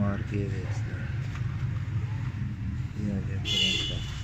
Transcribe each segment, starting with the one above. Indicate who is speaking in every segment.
Speaker 1: किए हुए इसके ये आ गया फ्रंट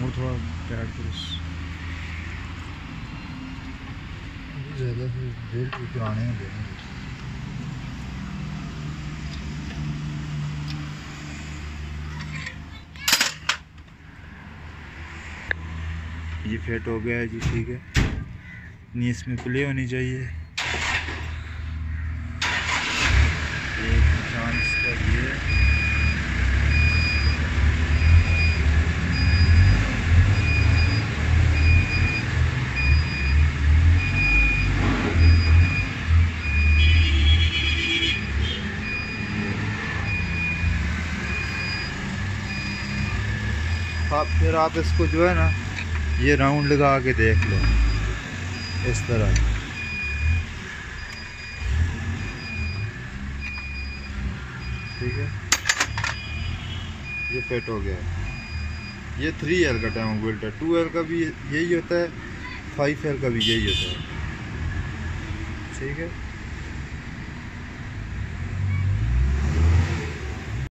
Speaker 1: वो थोड़ा टाइट करो ज़्यादा से डेढ़ के पुराने हो गए ये फिट हो गया है जी ठीक है। नहीं इसमें प्ले होनी चाहिए। एक निशान इसका ये। आप फिर आप इसको जो है ना, ये राउंड लगा के देख लो। इस तरह। ठीक है? ये फिट हो गया। ये थ्री एल का टाइम बिल्ट है। टू एल का भी यही होता है फाइव एल का भी यही होता है। ठीक है?